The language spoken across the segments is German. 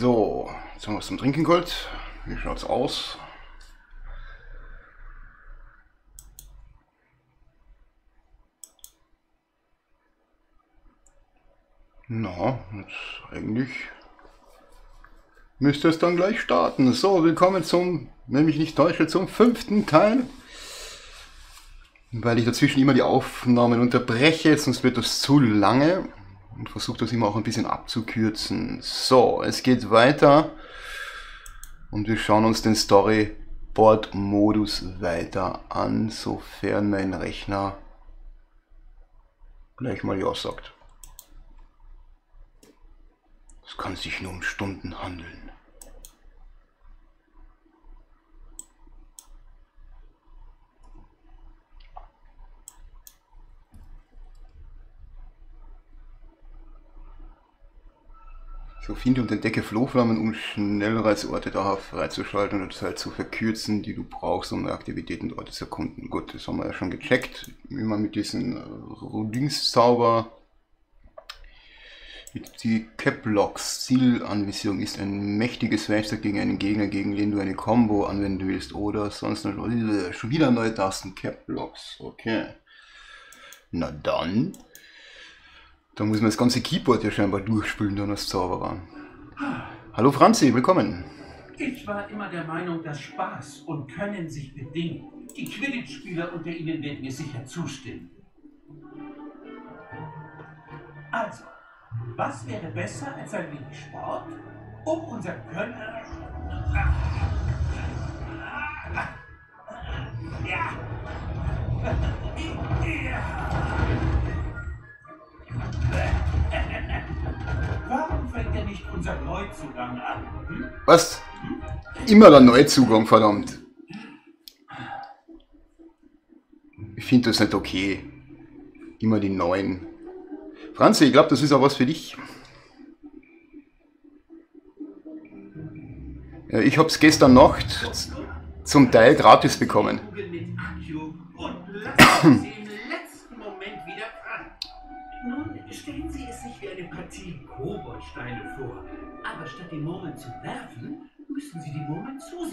So, jetzt haben wir was zum Trinken geholt. Wie schaut's aus? Na, jetzt eigentlich müsste es dann gleich starten. So, willkommen zum, wenn mich nicht täusche, zum fünften Teil. Weil ich dazwischen immer die Aufnahmen unterbreche, sonst wird das zu lange. Und versuche das immer auch ein bisschen abzukürzen. So, es geht weiter. Und wir schauen uns den Storyboard-Modus weiter an, sofern mein Rechner gleich mal Ja sagt. Es kann sich nur um Stunden handeln. So finde und entdecke Flohflammen, um Schnellreisorte darauf freizuschalten und Zeit zu verkürzen, die du brauchst, um Aktivitäten dort zu erkunden. Gut, das haben wir ja schon gecheckt, wie man mit diesem äh, Rudingszauber die Caplocks Zielanvisierung ist ein mächtiges Werkzeug gegen einen Gegner, gegen den du eine Combo anwenden willst oder sonst noch. Äh, schon wieder neue Tasten. Caplocks. Okay. Na dann. Da muss man das ganze Keyboard ja scheinbar durchspülen dann als Zauberer. Hallo Franzi, willkommen. Ich war immer der Meinung, dass Spaß und Können sich bedingen. Die Quidditch-Spieler unter Ihnen werden mir sicher zustimmen. Also, was wäre besser als ein wenig Sport, um unser Können... Ja! Warum fängt er nicht unser Neuzugang an? Hm? Was? Immer der Neuzugang, verdammt. Ich finde das nicht okay. Immer die neuen. Franzi, ich glaube, das ist auch was für dich. Ich habe es gestern Nacht zum Teil gratis bekommen.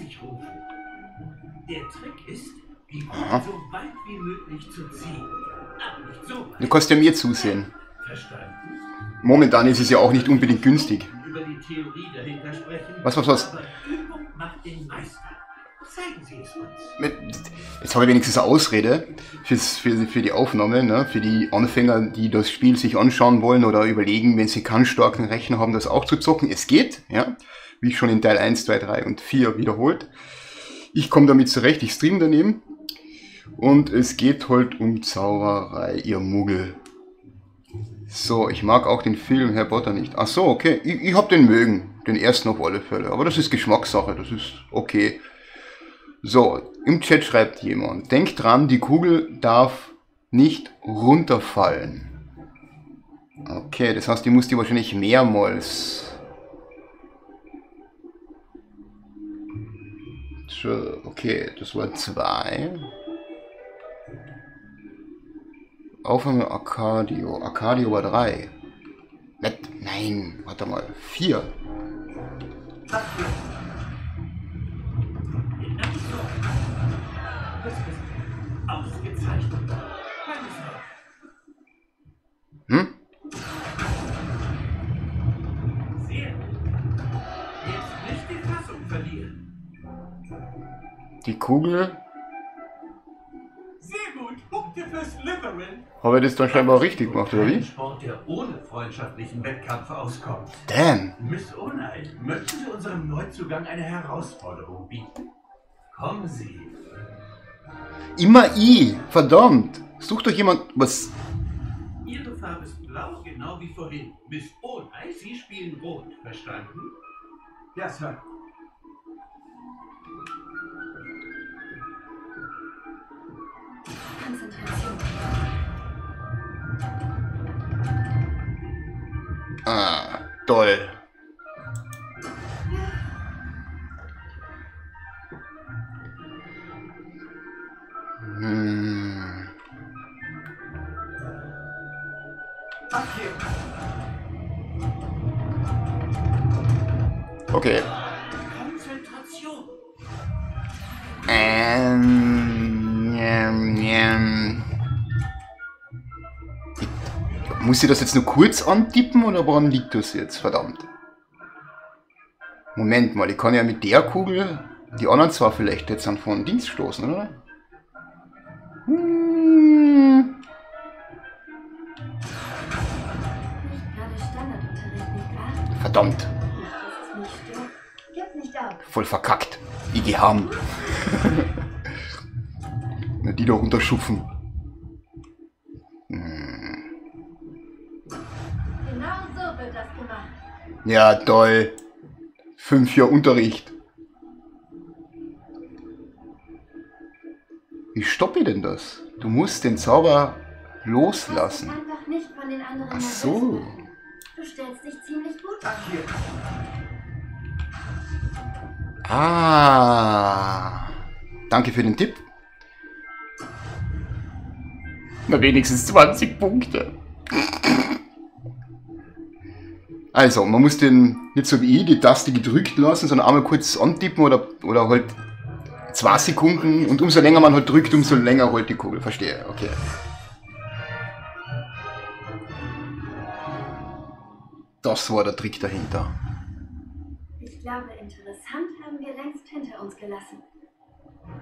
Sich rufen. Der Trick ist, die Kugel so weit wie möglich zu ziehen. Aber nicht so weit. Du kannst ja mir zusehen. Verstanden? Momentan ist es ja auch nicht unbedingt günstig. Über die Theorie dahinter sprechen. Was, was, was? Übung macht den Meister. Zeigen Sie es uns. Jetzt habe ich wenigstens eine Ausrede fürs, für, für die Aufnahme, ne? für die Anfänger, die das Spiel sich anschauen wollen oder überlegen, wenn sie keinen starken Rechner haben, das auch zu zocken. Es geht, ja, wie schon in Teil 1, 2, 3 und 4 wiederholt. Ich komme damit zurecht, ich stream daneben. Und es geht halt um Zauberei, ihr Muggel. So, ich mag auch den Film Herr Potter nicht. Ach so, okay. Ich, ich hab den mögen. Den ersten auf alle Fälle. Aber das ist Geschmackssache, das ist okay. So, im Chat schreibt jemand, denkt dran, die Kugel darf nicht runterfallen. Okay, das heißt, die muss die wahrscheinlich mehrmals. Okay, das waren zwei. Aufnahme Arcadio. Arcadio war drei. Nein, warte mal, vier. Genau Kugel. Sehr gut. Punkte für Slytherin. Habe ich das dann scheinbar richtig gemacht, oder wie? Sport, der ohne freundschaftlichen Wettkampf auskommt. Damn. Miss Unheil, möchten Sie unserem Neuzugang eine Herausforderung bieten? Kommen Sie. Immer I. Verdammt. Sucht euch jemand was. Ihre Farbe ist blau, genau wie vorhin. Miss Unheil, Sie spielen rot. Verstanden? Ja, Sir. Ah, toll. Hm. Okay. Konzentration. Ähm, Muss ich das jetzt nur kurz antippen oder woran liegt das jetzt? Verdammt. Moment mal, ich kann ja mit der Kugel die anderen zwar vielleicht jetzt an von Dienst stoßen, oder? Hm. Verdammt, Nicht, dass es mich Die doch unterschupfen. Genau so wird das gemacht. Ja, toll. Fünf Jahre Unterricht. Wie stoppe ich denn das? Du musst den Zauber Lass loslassen. Ach so. Du stellst dich ziemlich gut an. Hier. Ah. Danke für den Tipp. Na, wenigstens 20 Punkte. Also, man muss den nicht so wie ich die Taste gedrückt lassen, sondern einmal kurz antippen oder, oder halt zwei Sekunden und umso länger man halt drückt, umso länger rollt die Kugel. Verstehe, okay. Das war der Trick dahinter. Ich glaube, interessant haben wir längst hinter uns gelassen.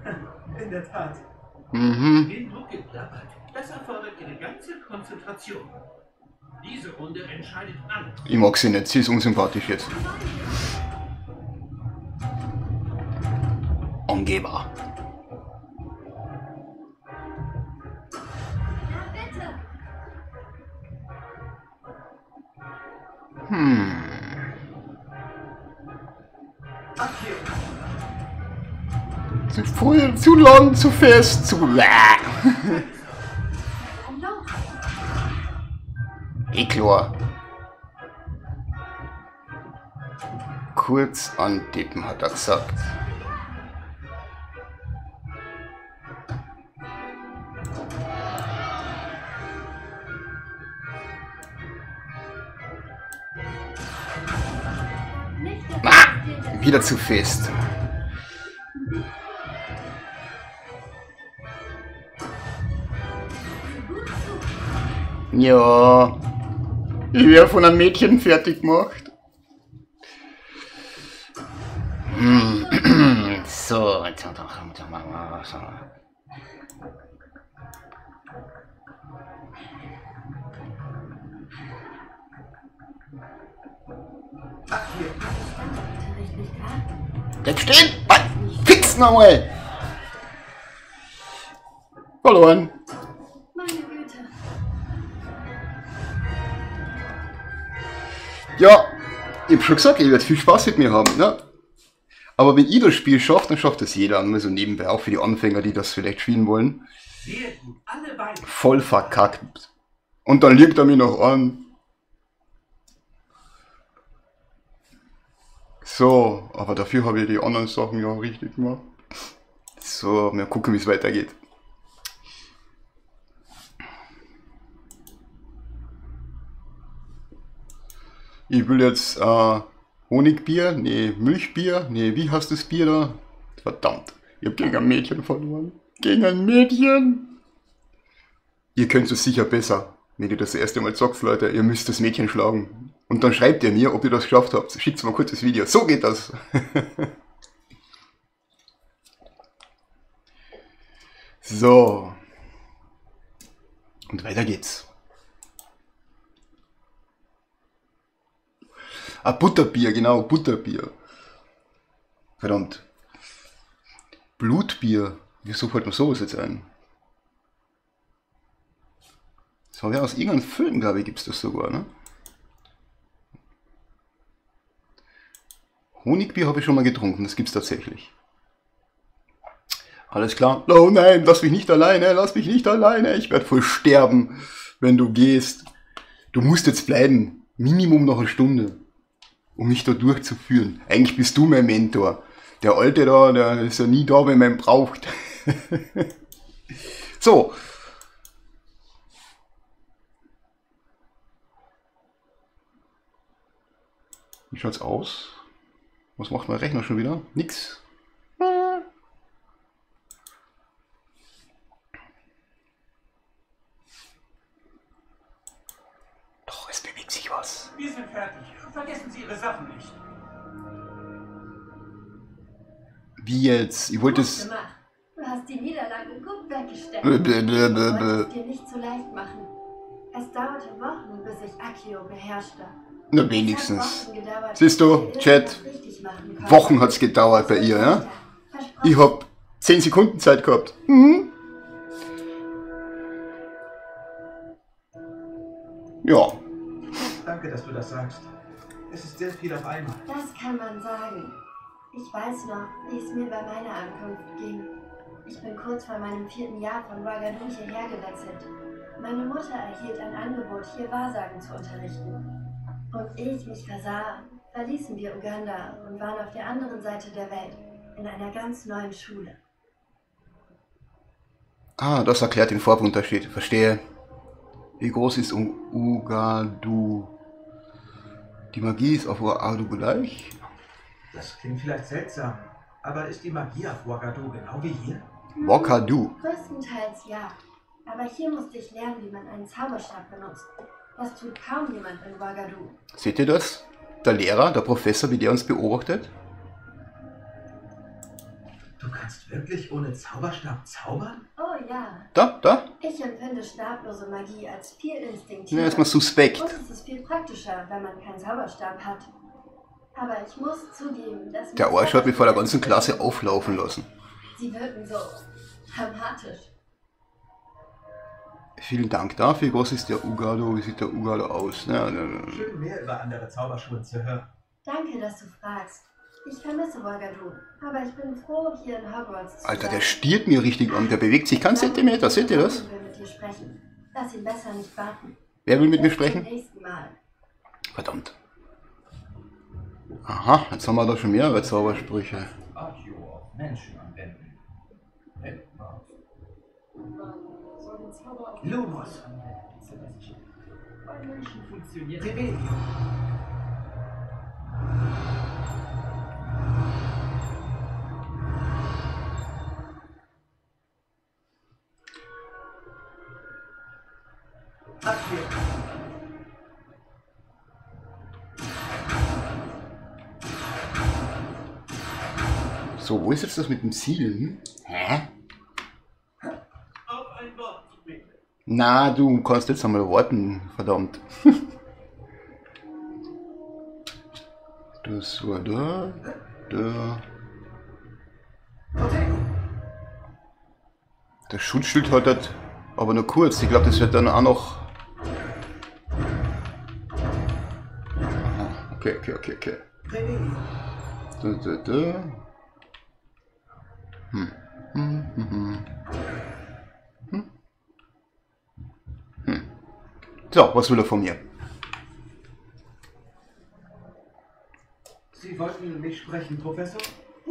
In der Tat. Mhm. Genug geplappert. Das erfordert Ihre ganze Konzentration. Diese Runde entscheidet alles. Ich mag sie nicht, sie ist unsympathisch jetzt. Angeber. Ja, bitte. Hm. Zu früh, zu lang, zu fest, zu. Eklor. Kurz antippen, hat er gesagt. Ah, wieder zu fest. Ja. Ich wäre von einem Mädchen fertig gemacht. So, jetzt machen wir was. Nicht wahr? Bleib stehen! Mann, fix nochmal! Verloren. Ja, ich hab schon gesagt, ich werde viel Spaß mit mir haben, ne? Aber wenn ich das Spiel schafft, dann schafft das jeder. Nur so nebenbei, auch für die Anfänger, die das vielleicht spielen wollen. Voll verkackt. Und dann liegt er mir noch an. So, aber dafür habe ich die anderen Sachen ja richtig gemacht. So, mal gucken, wie es weitergeht. Ich will jetzt äh, Honigbier, nee, Milchbier, nee, wie heißt das Bier da? Verdammt, ich habe gegen ein Mädchen verloren. Gegen ein Mädchen! Ihr könnt es sicher besser, wenn ihr das erste Mal zockt, Leute. Ihr müsst das Mädchen schlagen. Und dann schreibt ihr mir, ob ihr das geschafft habt. Schickt mal kurz das Video. So geht das. so. Und weiter geht's. Ah, Butterbier, genau, Butterbier. Verdammt. Blutbier. Wieso fällt mir sowas jetzt ein? Das war ja aus irgendeinem Film, glaube ich, gibt es das sogar, ne? Honigbier habe ich schon mal getrunken, das gibt's tatsächlich. Alles klar? Oh nein, lass mich nicht alleine, lass mich nicht alleine. Ich werde voll sterben, wenn du gehst. Du musst jetzt bleiben. Minimum noch eine Stunde, um mich da durchzuführen. Eigentlich bist du mein Mentor. Der Alte da, der ist ja nie da, wenn man ihn braucht. so. Wie schaut's aus? Was macht mein Rechner schon wieder? Nix. Doch, es bewegt sich was. Wir sind fertig. Vergessen Sie Ihre Sachen nicht. Wie jetzt? Ich wollte es. Du hast die Niederlage gut weggesteckt. Bäh, Ich wollte es dir nicht so leicht machen. Es dauerte Wochen, bis ich Akio beherrschte. Na Es wenigstens. hat gedauert, Siehst du, Chat. Wochen hat's gedauert bei ihr, ja? Ich hab 10 Sekunden Zeit gehabt. Mhm. Ja, Danke, dass du das sagst. Es ist sehr viel auf einmal. Das kann man sagen. Ich weiß noch, wie es mir bei meiner Ankunft ging. Ich bin kurz vor meinem vierten Jahr von Ouagadougou hierher gewechselt. Meine Mutter erhielt ein Angebot, hier Wahrsagen zu unterrichten. Und ehe ich mich versah, verließen wir Uganda und waren auf der anderen Seite der Welt, in einer ganz neuen Schule. Ah, das erklärt den Farbunterschied. Verstehe. Wie groß ist Ugadu? Die Magie ist auf Ugadu gleich? Das klingt vielleicht seltsam, aber ist die Magie auf Ouagadougou genau wie hier? Wakadu. Größtenteils ja. Aber hier musste ich lernen, wie man einen Zauberstab benutzt. Das tut kaum jemand in Ouagadougou. Seht ihr das? Der Lehrer, der Professor, wie der uns beobachtet? Du kannst wirklich ohne Zauberstab zaubern? Oh ja, Da, da? Ich empfinde stablose Magie als viel instinktiver. Ja, ist mal suspekt. Und es ist viel praktischer, wenn man keinen Zauberstab hat. Aber ich muss zugeben, dass... Der Arsch hat mich vor der ganzen Klasse auflaufen lassen. Sie wirken so dramatisch. Vielen Dank dafür. Groß ist der Ugado? Wie sieht der Ugado aus? Ja. Schön mehr über andere Zauberschulen zu hören. Danke, dass du fragst. Ich vermisse Ouagadougou, aber ich bin froh, hier in Hogwarts zu Alter, der stiert mir richtig an. Der bewegt sich keinen Zentimeter. Seht ihr das? Will mit dir sprechen. Lass ihn besser nicht warten. Wer will mit mir sprechen? Verdammt. Aha, jetzt haben wir da schon mehrere Zaubersprüche. Menschen anwenden. Lumos. Bei Menschen funktioniert Rebellion. So, wo ist jetzt das mit dem Zielen? Hä? Auf ein Wort, bitte. Na, du kannst jetzt einmal warten, verdammt. Das war da, da. Der Schutzschild das, aber nur kurz. Ich glaube, das wird dann auch noch. Aha, okay, okay, okay, okay. Da, da, da. Hm. Hm, hm, hm. Hm. So, was will er von mir? Sie wollten mich sprechen, Professor?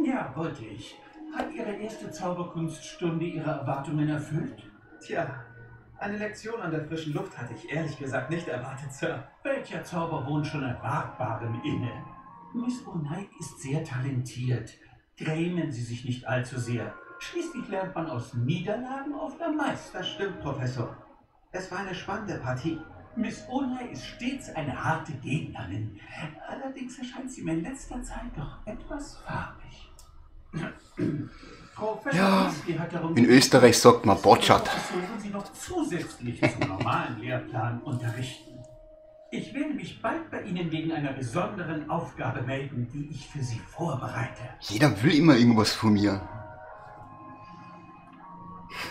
Ja, wollte ich. Hat Ihre erste Zauberkunststunde Ihre Erwartungen erfüllt? Tja, eine Lektion an der frischen Luft hatte ich ehrlich gesagt nicht erwartet, Sir. Welcher Zauber wohnt schon Erwartbarem inne? Miss O'Night ist sehr talentiert. Grämen Sie sich nicht allzu sehr. Schließlich lernt man aus Niederlagen oft am meisten. Das stimmt, Professor. Es war eine spannende Partie. Miss O'Night ist stets eine harte Gegnerin. Allerdings erscheint sie mir in letzter Zeit doch etwas farbig. Professor Ja, Weasley hat darum In Österreich sagt man Botschat. Sie noch zusätzlich zum normalen Lehrplan unterrichten. Ich werde mich bald bei Ihnen wegen einer besonderen Aufgabe melden, die ich für Sie vorbereite. Jeder will immer irgendwas von mir.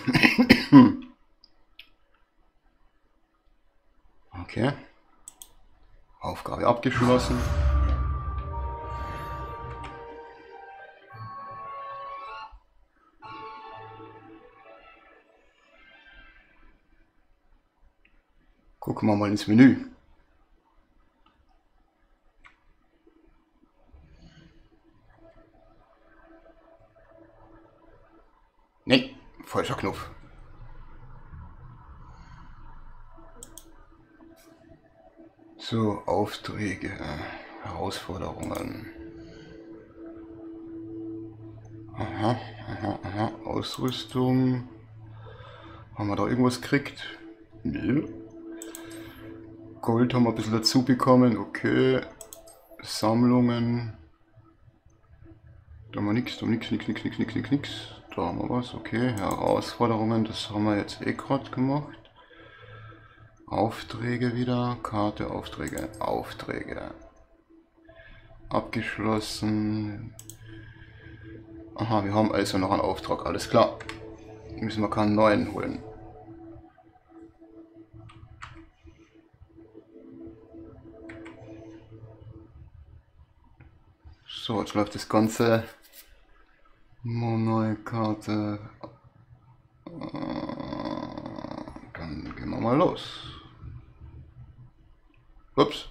Okay. Aufgabe abgeschlossen. Gucken wir mal ins Menü. Nee, falscher Knopf. So, Aufträge, Herausforderungen. Aha, aha, aha. Ausrüstung. Haben wir da irgendwas gekriegt? Nö. Gold haben wir ein bisschen dazu bekommen. Okay. Sammlungen. Da haben wir nichts, da haben wir nichts, nichts, nichts, nichts, nichts, nichts. Da haben wir was, okay. Herausforderungen, das haben wir jetzt eh gerade gemacht. Aufträge wieder, Karte, Aufträge, Aufträge. Abgeschlossen. Aha, wir haben also noch einen Auftrag, alles klar. Müssen wir keinen neuen holen. So, jetzt läuft das Ganze. Neue Karte. Äh, Dann gehen wir mal los. Ups.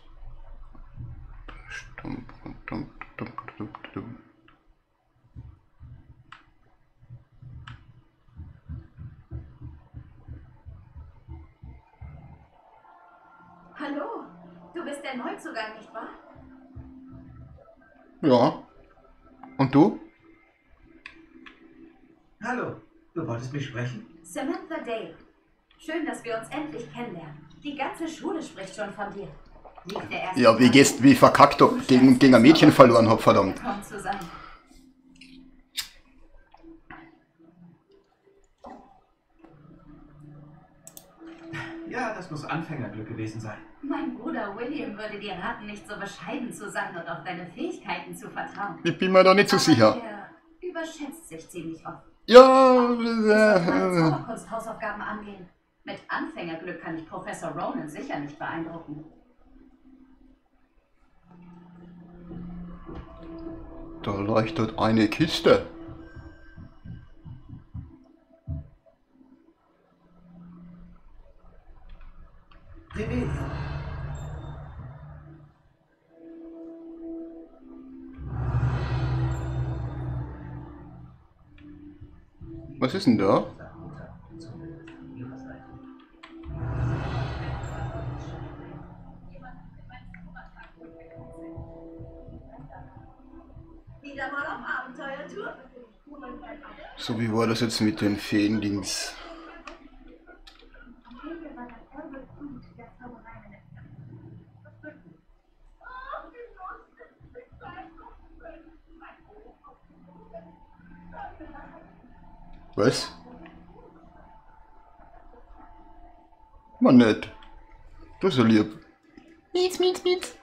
Hallo, du bist der Neuzugang, nicht wahr? Ja. Und du? Hallo, du wolltest mich sprechen? Samantha Dale. Schön, dass wir uns endlich kennenlernen. Die ganze Schule spricht schon von dir. Liegt der erste Ja, wie gehst, wie verkackt ob gegen, gegen ein Mädchen verloren hab, verdammt. Zu sein. Ja, das muss Anfängerglück gewesen sein. Mein Bruder William würde dir raten, nicht so bescheiden zu sein und auf deine Fähigkeiten zu vertrauen. Ich bin mir da nicht so sicher. Er überschätzt sich ziemlich oft. Ja, Was meine äh, Zauberkunsthausaufgaben angehen. Mit Anfängerglück kann ich Professor Ronan sicher nicht beeindrucken. da leuchtet eine Kiste. Rebellion. Was ist denn da? So, wie war das jetzt mit den Feen-Dings? Was? Man nett. Das ist ja lieb. Mietz, mietz, mietz.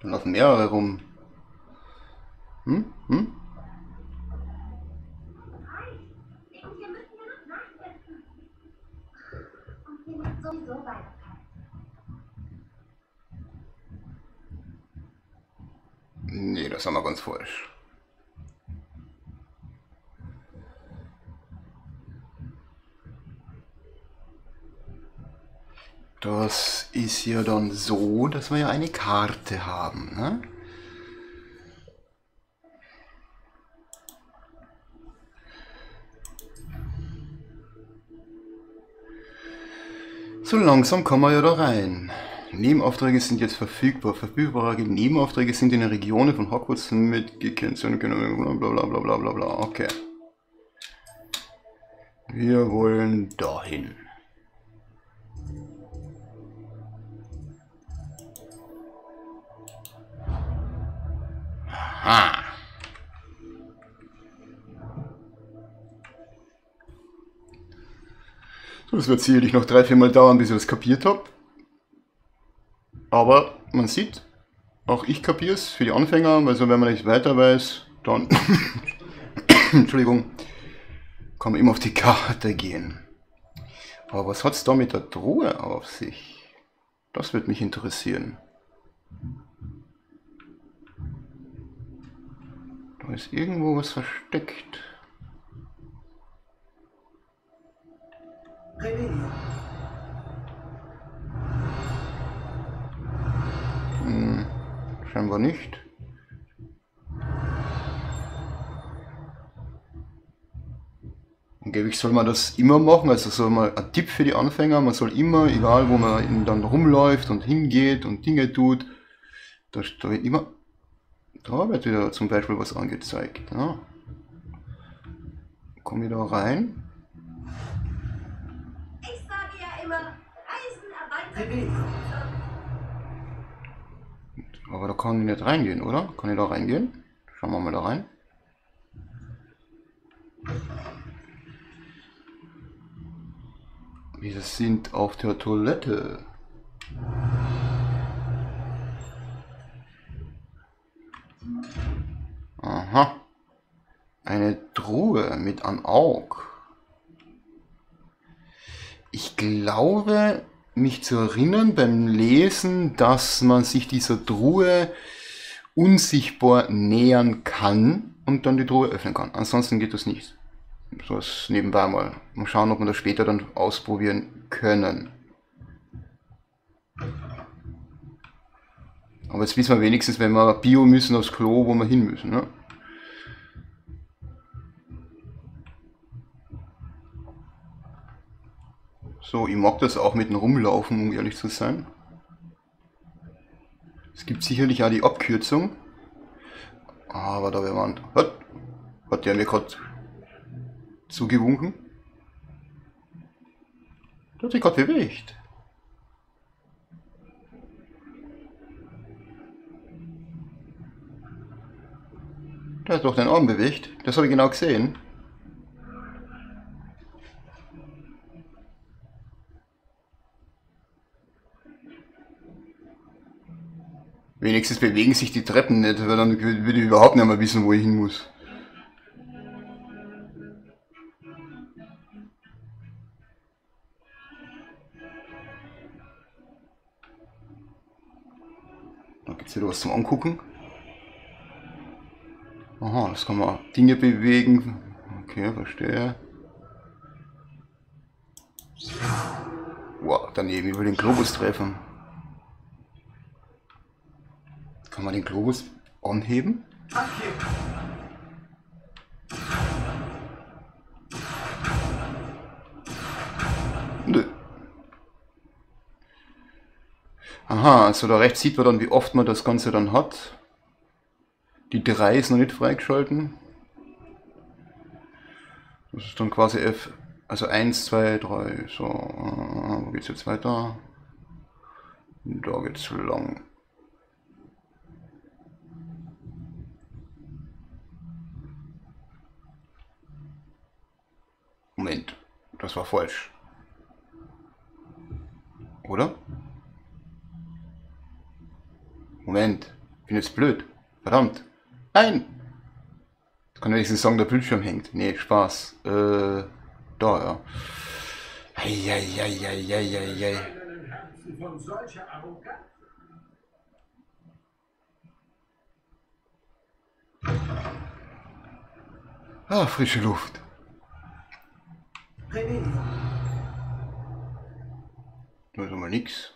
Da laufen mehrere rum. Hm? Hm? Und wir müssen ja noch nachdenken. Und wir müssen sowieso weiter. Nee, das haben wir ganz falsch. Das ist ja dann so, dass wir ja eine Karte haben, ne? So langsam kommen wir ja da rein. Nebenaufträge sind jetzt verfügbar. Verfügbare Nebenaufträge sind in den Regionen von Hogwarts mit gekennzeichnet. Bla bla bla bla bla bla. Okay. Wir wollen dahin. Aha. So, das wird sicherlich noch drei, vier Mal dauern, bis ich das kapiert habe. Aber man sieht, auch ich kapiere es für die Anfänger, also wenn man nicht weiter weiß, dann Entschuldigung, kann man immer auf die Karte gehen. Aber was hat es da mit der Truhe auf sich? Das wird mich interessieren. Da ist irgendwo was versteckt. Hm, scheinbar nicht. Angeblich soll man das immer machen, also soll man ein Tipp für die Anfänger, man soll immer, egal wo man dann rumläuft und hingeht und Dinge tut, Da, wird immer. Da wird wieder zum Beispiel was angezeigt. Ja. Komme ich da rein? Ich sage ja immer, Reisen erweitert Aber da kann ich nicht reingehen, oder? Kann ich da reingehen? Schauen wir mal da rein. Wir sind auf der Toilette. Aha. Eine Truhe mit einem Auge. Ich glaube, mich zu erinnern beim Lesen, dass man sich dieser Truhe unsichtbar nähern kann und dann die Truhe öffnen kann. Ansonsten geht das nicht. So ist nebenbei mal. Mal schauen, ob wir das später dann ausprobieren können. Aber jetzt wissen wir wenigstens, wenn wir Bio müssen aufs Klo, wo wir hin müssen. Ne? So, ich mag das auch mit dem Rumlaufen, um ehrlich zu sein. Es gibt sicherlich auch die Abkürzung. Aber da wäre man. Hat, hat der mir gerade zugewunken? Der hat sich gerade bewegt. Der hat doch den Arm bewegt. Das habe ich genau gesehen. Wenigstens bewegen sich die Treppen nicht, weil dann würde ich überhaupt nicht mehr wissen, wo ich hin muss. Da gibt es wieder was zum Angucken. Aha, das kann man Dinge bewegen. Okay, verstehe. Wow, daneben über den Globus treffen. Kann man den Globus anheben? Nö. Aha, also da rechts sieht man dann, wie oft man das Ganze dann hat. Die 3 ist noch nicht freigeschalten. Das ist dann quasi F, also 1, 2, 3. So, äh, wo geht's jetzt weiter? Da geht's lang. Moment, das war falsch. Oder? Moment, ich bin jetzt blöd. Verdammt. Nein! Ich kann wenigstens sagen, der Bildschirm hängt. Nee, Spaß. Äh, da, ja. Eieieiei. Ah, frische Luft. Da ist mal nix.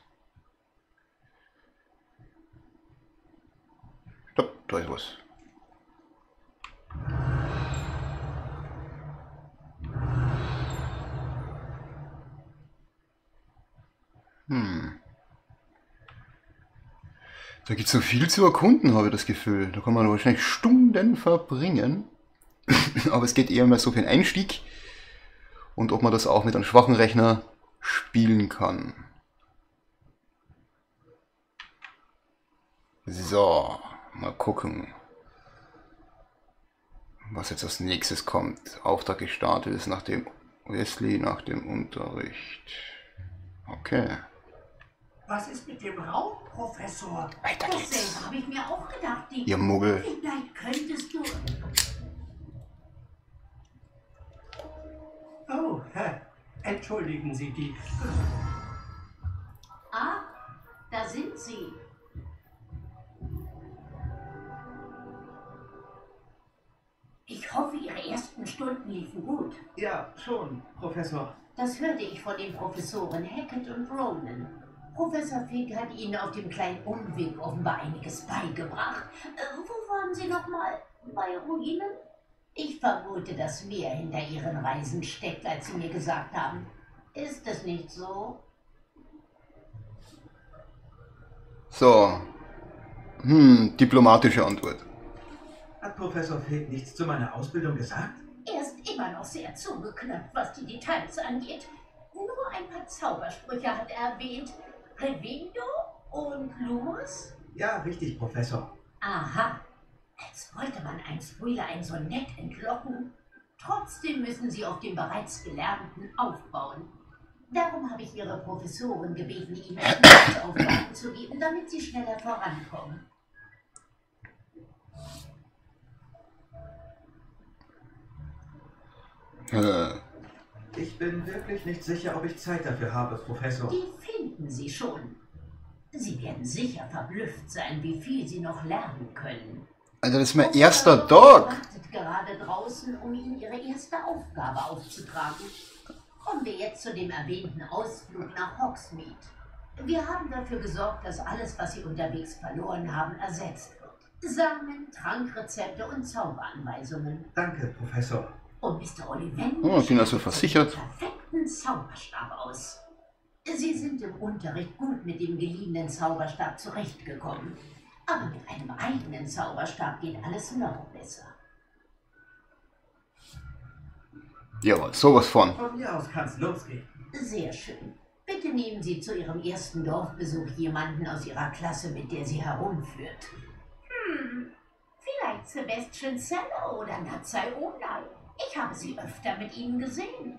Stopp, da ist was. Hm. Da gibt es so viel zu erkunden, habe ich das Gefühl. Da kann man wahrscheinlich Stunden verbringen. Aber es geht eher mal so für den Einstieg und ob man das auch mit einem schwachen Rechner spielen kann. So, mal gucken, was jetzt als nächstes kommt. Auftrag gestartet ist nach dem Wesley, nach dem Unterricht. Okay, was ist mit dem Raum, Professor? weiter geht's. habe ich mir auch gedacht. Die Ihr Muggel. Vielleicht könntest du. Oh, hä, entschuldigen Sie die. Ah, da sind sie. Ich hoffe, Ihre ersten Stunden liefen gut. Ja, schon, Professor. Das hörte ich von den Professoren Hackett und Ronan. Professor Fig hat Ihnen auf dem kleinen Umweg offenbar einiges beigebracht. Äh, wo waren Sie nochmal? Bei Ruinen? Ich vermute, dass mehr hinter Ihren Reisen steckt, als Sie mir gesagt haben. Ist es nicht so? So, Hm, diplomatische Antwort. Hat Professor Feg nichts zu meiner Ausbildung gesagt? Er ist immer noch sehr zugeknöpft, was die Details angeht. Nur ein paar Zaubersprüche hat er erwähnt. Revindo und Lumos? Ja, richtig, Professor. Aha. Als wollte man ein Spoiler ein Sonett entlocken. Trotzdem müssen sie auf dem bereits Gelernten aufbauen. Darum habe ich Ihre Professoren gebeten, Ihnen Aufgaben zu geben, damit Sie schneller vorankommen. Äh, Ich bin wirklich nicht sicher, ob ich Zeit dafür habe, Professor. Die finden Sie schon. Sie werden sicher verblüfft sein, wie viel Sie noch lernen können. Also das ist mein erster Tag. wartet gerade draußen, um Ihnen Ihre erste Aufgabe aufzutragen. Kommen wir jetzt zu dem erwähnten Ausflug nach Hogsmeade. Wir haben dafür gesorgt, dass alles, was Sie unterwegs verloren haben, ersetzt wird. Samen, Trankrezepte und Zauberanweisungen. Danke, Professor. Und Mr. Ollivander Oh, bin also versichert. den perfekten Zauberstab aus. Sie sind im Unterricht gut mit dem geliehenen Zauberstab zurechtgekommen. Aber mit einem eigenen Zauberstab geht alles noch besser. Jawohl, sowas von. Von mir aus kann's losgehen. Sehr schön. Bitte nehmen Sie zu Ihrem ersten Dorfbesuch jemanden aus Ihrer Klasse, mit der Sie herumführt. Hm, vielleicht Sebastian Seller oder Nazai Onai. Ich habe sie öfter mit Ihnen gesehen.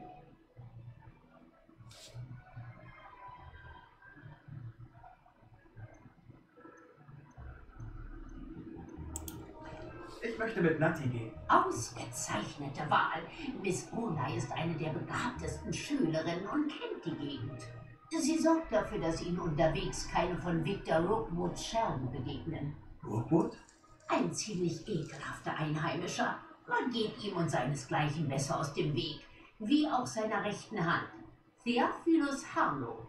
Möchte mit Natti gehen. Ausgezeichnete Wahl. Miss Onai ist eine der begabtesten Schülerinnen und kennt die Gegend. Sie sorgt dafür, dass Ihnen unterwegs keine von Victor Rookwoods Scherben begegnen. Rookwood? Ein ziemlich ekelhafter Einheimischer. Man geht ihm und seinesgleichen besser aus dem Weg, wie auch seiner rechten Hand. Theophilus Harlow.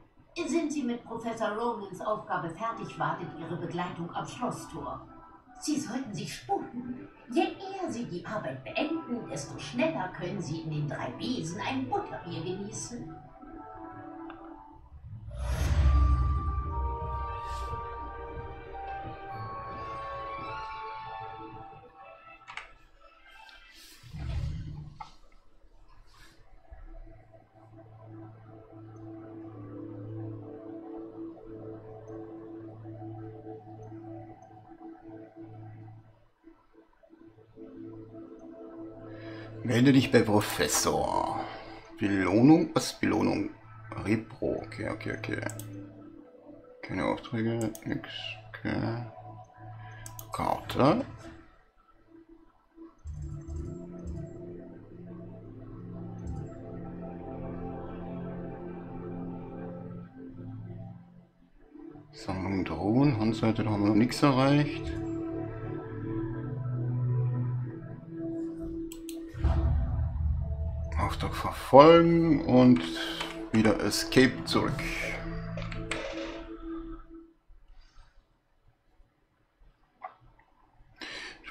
Sind Sie mit Professor Romans Aufgabe fertig, wartet Ihre Begleitung am Schlosstor. Sie sollten sich sputen. Je eher Sie die Arbeit beenden, desto schneller können Sie in den drei Besen ein Butterbier genießen. Melde dich bei Professor. Belohnung? Was? Belohnung? Repro. Okay, okay, okay. Keine Aufträge, nix. Okay. Karte. Sammlung Drohnen, Handseite, da haben wir noch nichts erreicht. Auftrag verfolgen und wieder Escape zurück.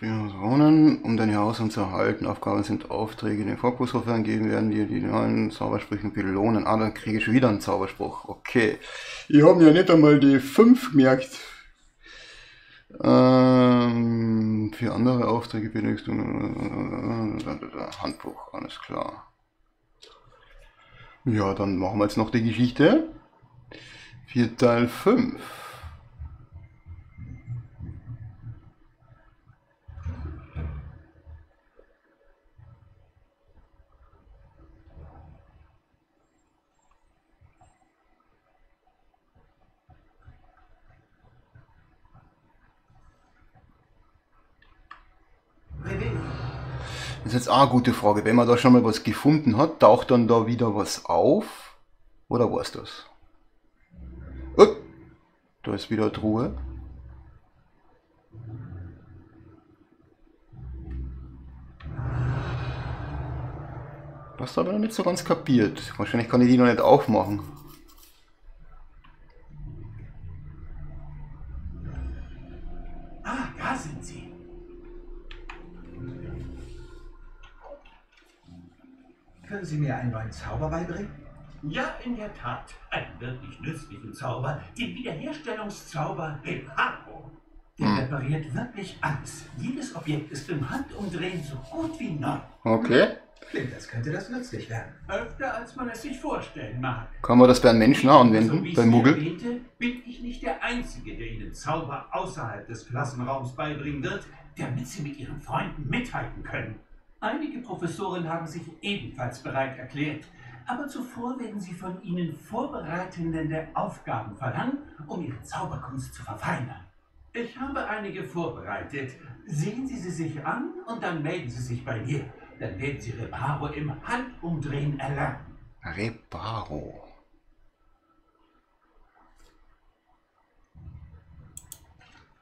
Wohnen, um deine Haushalten zu erhalten. Aufgaben sind Aufträge, die den Fokushof geben werden, die die neuen Zaubersprüche belohnen. Ah, dann kriege ich wieder einen Zauberspruch. Okay. Ich habe ja nicht einmal die 5 gemerkt. Ähm, für andere Aufträge benötigst du Handbuch, alles klar. Ja, dann machen wir jetzt noch die Geschichte. Teil 5. Das ist jetzt auch eine gute Frage. Wenn man da schon mal was gefunden hat, taucht dann da wieder was auf? Oder war's das? Oh, da ist wieder eine Truhe. Das habe ich noch nicht so ganz kapiert. Wahrscheinlich kann ich die noch nicht aufmachen. Ah, da sind sie. Können Sie mir einen neuen Zauber beibringen? Ja, in der Tat. Einen wirklich nützlichen Zauber. Den Wiederherstellungszauber Reparo. Der Mhm. repariert wirklich alles. Jedes Objekt ist im Handumdrehen so gut wie neu. Okay. Klingt, als könnte das nützlich werden. Öfter, als man es sich vorstellen mag. Kann man das bei einem Menschen auch so anwenden? ich Bei Muggel? erwähnte, bin ich nicht der Einzige, der Ihnen Zauber außerhalb des Klassenraums beibringen wird, damit Sie mit Ihren Freunden mithalten können. Einige Professoren haben sich ebenfalls bereit erklärt, aber zuvor werden sie von Ihnen vorbereitende Aufgaben verlangen, um Ihre Zauberkunst zu verfeinern. Ich habe einige vorbereitet. Sehen Sie sie sich an und dann melden Sie sich bei mir. Dann werden Sie Reparo im Handumdrehen erlernen. Reparo.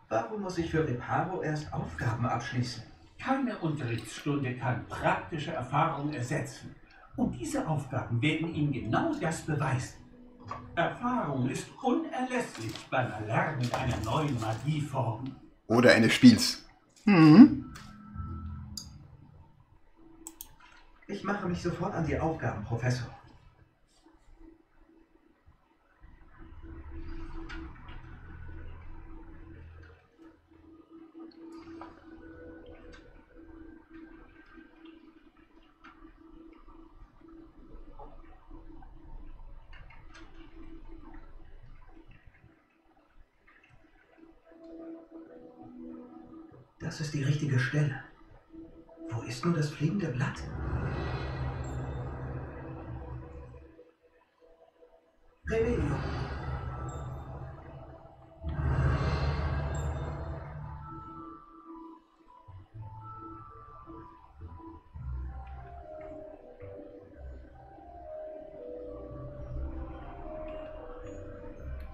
Warum muss ich für Reparo erst Aufgaben abschließen? Keine Unterrichtsstunde kann praktische Erfahrung ersetzen. Und diese Aufgaben werden Ihnen genau das beweisen. Erfahrung ist unerlässlich beim Erlernen einer neuen Magieform. Oder eines Spiels. Mhm. Ich mache mich sofort an die Aufgaben, Professor. Das ist die richtige Stelle. Wo ist nur das fliegende Blatt? Revelio.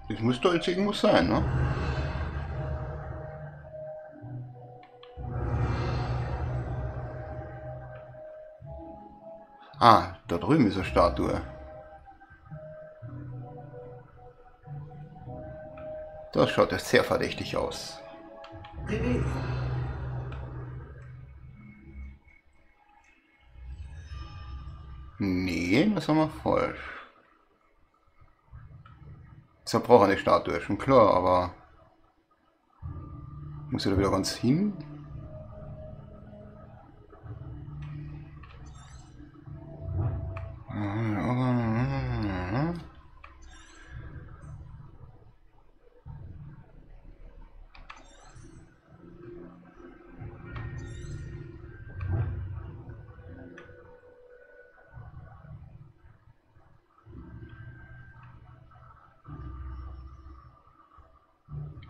Das muss doch jetzt irgendwo sein, ne? Drüben ist eine Statue. Das schaut ja sehr verdächtig aus. Nee, das haben wir falsch. Zerbrochene Statue, schon klar, aber... Muss ich da wieder ganz hin?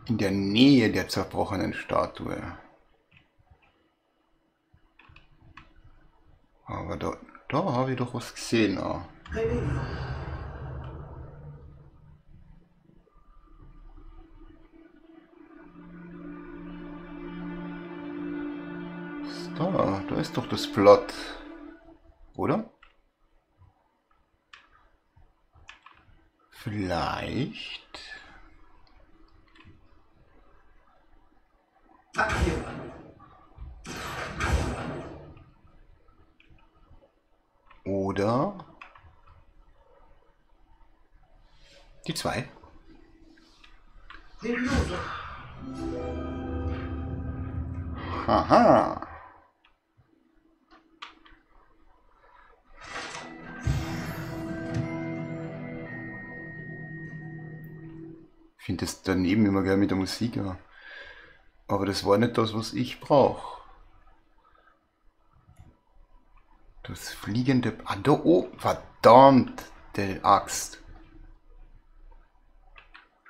In der Nähe der zerbrochenen Statue. Aber da, da habe ich doch was gesehen. Ist Da, da ist doch das Blatt. Oder? Vielleicht. Oder die zwei. Haha. Ich finde das daneben immer gerne mit der Musik, ja. Aber das war nicht das, was ich brauche. Das fliegende... Ah, da oben. Verdammt, der Axt.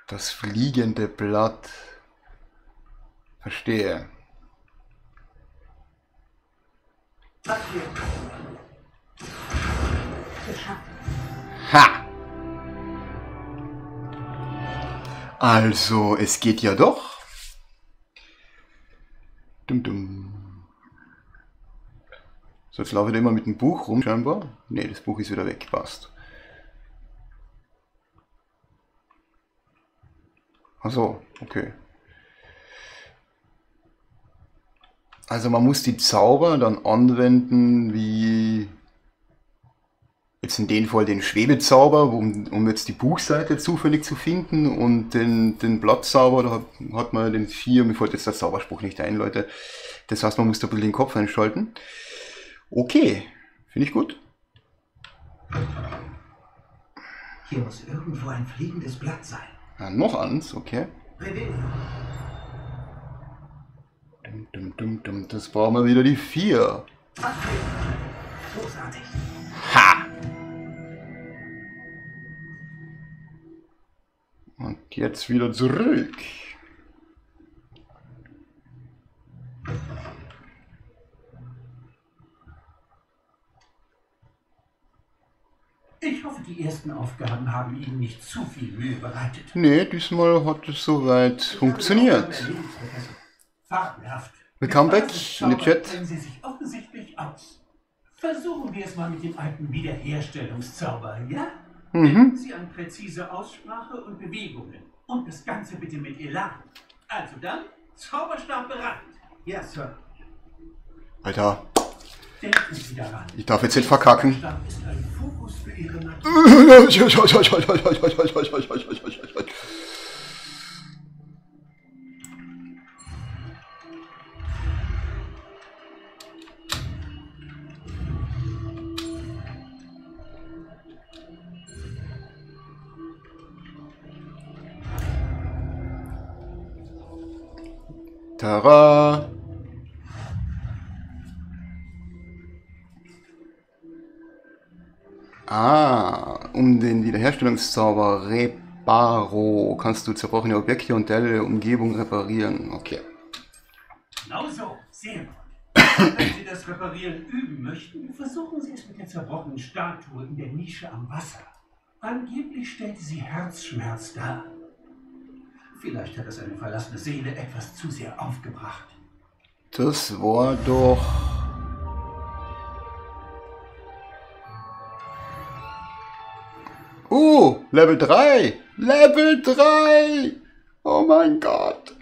Das fliegende Blatt. Verstehe. Ha! Also, es geht ja doch. Dum dum. So, jetzt laufe ich immer mit dem Buch rum, scheinbar. Ne, das Buch ist wieder weg, passt. Ach so, okay. Also man muss die Zauber dann anwenden wie jetzt in dem Fall den Schwebezauber, um, um jetzt die Buchseite zufällig zu finden und den, den Blattzauber, da hat, hat man den vier, mir fällt jetzt der Zauberspruch nicht ein, Leute. Das heißt, man muss da ein bisschen den Kopf einschalten. Okay, finde ich gut. Hier muss irgendwo ein fliegendes Blatt sein. Ja, noch eins, okay. Dum, dum, dum, dum. Das brauchen wir wieder die vier. Großartig. Und jetzt wieder zurück. Ich hoffe, die ersten Aufgaben haben Ihnen nicht zu viel Mühe bereitet. Nee, diesmal hat es soweit funktioniert. Fabelhaft. Willkommen back in the chat. Sie sich offensichtlich aus. Versuchen wir es mal mit dem alten Wiederherstellungszauber, ja? Mhm. Denken Sie an präzise Aussprache und Bewegungen. Und das Ganze bitte mit Elan. Also dann, Zauberstab bereit. Ja, Sir. Alter, Denken Sie daran. ich darf jetzt nicht verkacken. Zauberstab ist ein Fokus für Ihre Tara. Ah, um den Wiederherstellungszauber Reparo kannst du zerbrochene Objekte und Teile der Umgebung reparieren. Okay. Genau so, sehr gut. Wenn Sie das Reparieren üben möchten, versuchen Sie es mit der zerbrochenen Statue in der Nische am Wasser. Angeblich stellte sie Herzschmerz dar. Vielleicht hat es eine verlassene Seele etwas zu sehr aufgebracht. Das war doch. Uh, Level 3! Level 3! Oh mein Gott!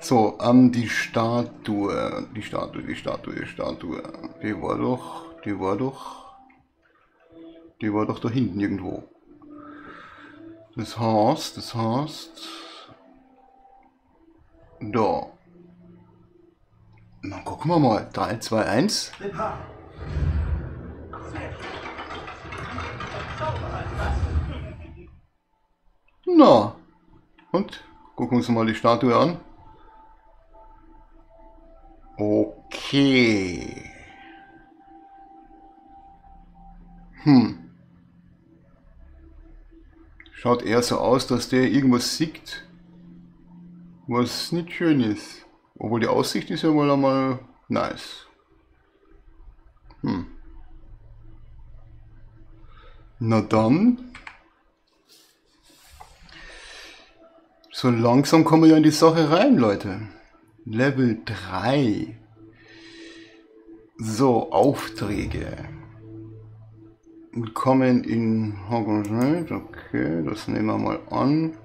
So, ähm, die Statue. Die Statue, die Statue, die Statue. Die war doch. Die war doch. Die war doch da hinten irgendwo. Das heißt, das heißt. Da. Na, gucken wir mal. 3, 2, 1. Reparo. Na. Und? Gucken wir uns mal die Statue an. Okay. Hm. Schaut eher so aus, dass der irgendwas sieht, was nicht schön ist. Obwohl die Aussicht ist ja wohl einmal nice. Hm. Na dann. So langsam kommen wir ja in die Sache rein, Leute. Level 3. So, Aufträge. Willkommen in Hogwarts. Okay, das nehmen wir mal an.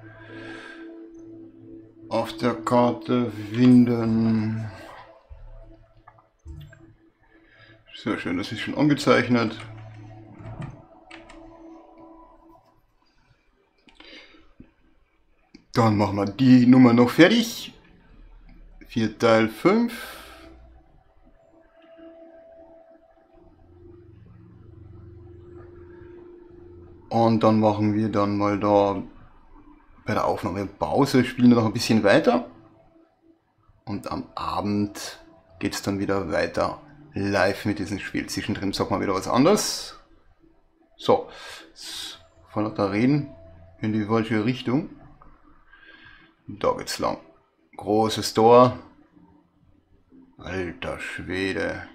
Auf der Karte Winden. Sehr schön, das ist schon angezeichnet. Dann machen wir die Nummer noch fertig. 4 Teil 5. Und dann machen wir dann mal da bei der Aufnahme Pause, spielen wir noch ein bisschen weiter. Und am Abend geht es dann wieder weiter live mit diesem Spiel. Zwischendrin sagt man wieder was anderes. So, von lauter Reden in die falsche Richtung. Da geht's lang. Großes Tor. Alter Schwede.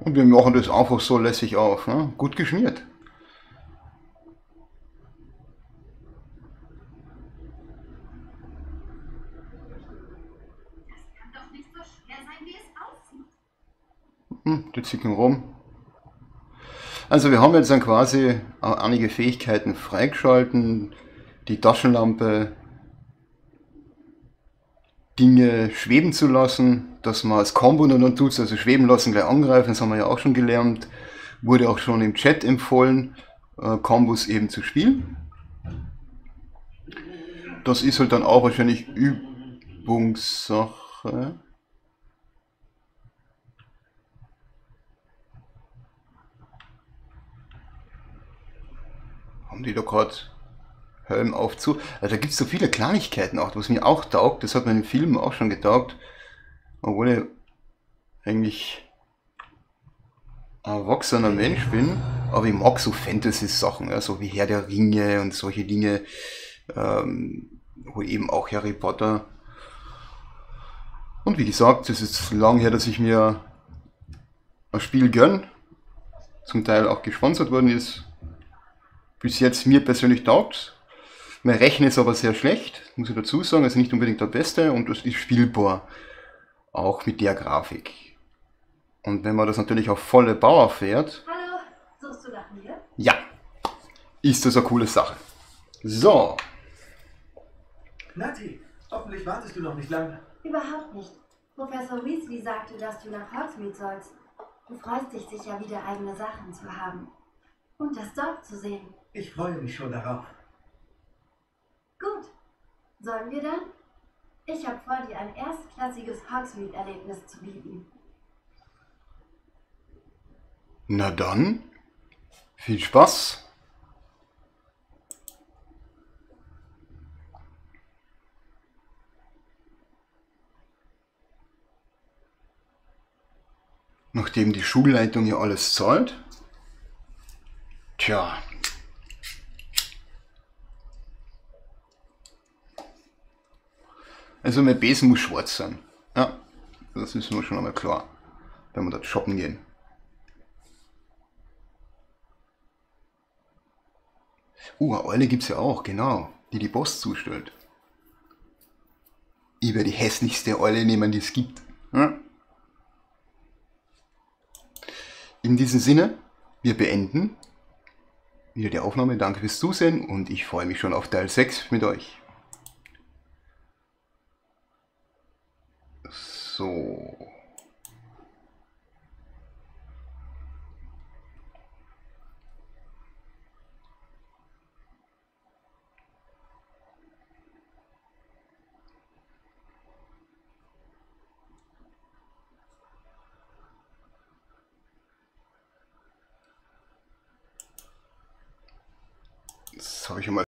Und wir machen das einfach so lässig auf. Ne? Gut geschmiert. Das kann doch nicht so schwer sein, wie es aussieht. Hm, die zicken rum. Also wir haben jetzt dann quasi auch einige Fähigkeiten freigeschalten. Die Taschenlampe, Dinge schweben zu lassen, dass man als Combo dann tut, also schweben lassen, gleich angreifen, das haben wir ja auch schon gelernt. Wurde auch schon im Chat empfohlen, äh, Kombos eben zu spielen. Das ist halt dann auch wahrscheinlich Übungssache. Haben die da gerade Helm auf zu? Also da gibt es so viele Kleinigkeiten auch, was mir auch taugt. Das hat mir im Film auch schon getaugt. Obwohl ich eigentlich ein erwachsener Mensch bin. Aber ich mag so Fantasy-Sachen, ja, so wie Herr der Ringe und solche Dinge. Ähm, wo eben auch Harry Potter. Und wie gesagt, es ist lang her, dass ich mir ein Spiel gönn. Zum Teil auch gesponsert worden ist. Bis jetzt mir persönlich taugt. Mein Rechnen ist aber sehr schlecht, muss ich dazu sagen. Also nicht unbedingt der beste und es ist spielbar. Auch mit der Grafik. Und wenn man das natürlich auf volle Power fährt. Hallo, suchst du nach mir? Ja, ist das eine coole Sache. So, Nati, hoffentlich wartest du noch nicht lange. Überhaupt nicht. Professor Weasley sagte, dass du nach Hogsmeade sollst. Du freust dich sicher, wieder eigene Sachen zu haben. Und das Dorf zu sehen. Ich freue mich schon darauf. Gut. Sollen wir dann? Ich habe vor, dir ein erstklassiges Hogsmeade-Erlebnis zu bieten. na dann, viel Spaß. Nachdem die Schulleitung ja alles zahlt. Tja. Also mein Besen muss schwarz sein. Ja, das ist mir schon einmal klar, wenn wir dort shoppen gehen. Uh, eine Eule gibt's ja auch, genau, die die Post zustellt. Ich werde die hässlichste Eule nehmen, die es gibt. Ja? In diesem Sinne, wir beenden wieder die Aufnahme. Danke fürs Zusehen und ich freue mich schon auf Teil 6 mit euch. So. Das habe ich mal